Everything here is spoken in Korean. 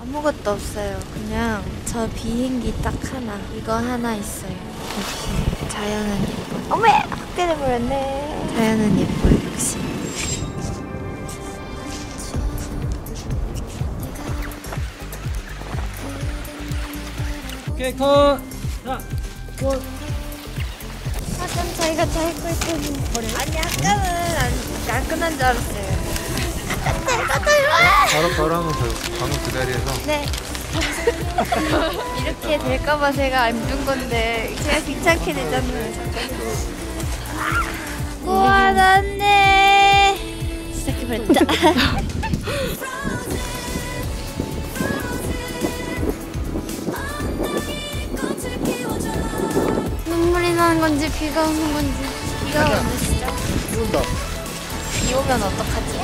아무것도 없어요. 그냥 저 비행기 딱 하나. 이거 하나 있어요. 역시 자연은 예뻐. 어메! 확대돼버렸네. 자연은 예뻐요, 역시. 오케이 컷. 자, 컷. 아까 저희가 잘 입고 있더니 아니 아까는 안, 안 끝난 줄 알았어요. 바로 바로 하면 그 방금 그 자리에서 네. 이렇게 될까봐 제가 안 준 건데 제가 귀찮게 되잖아요. 고아놨네. 시작해버렸다. 눈물이 나는 건지 비가 오는 건지 비가 오는. 비 온다. 비 오면 어떡하지?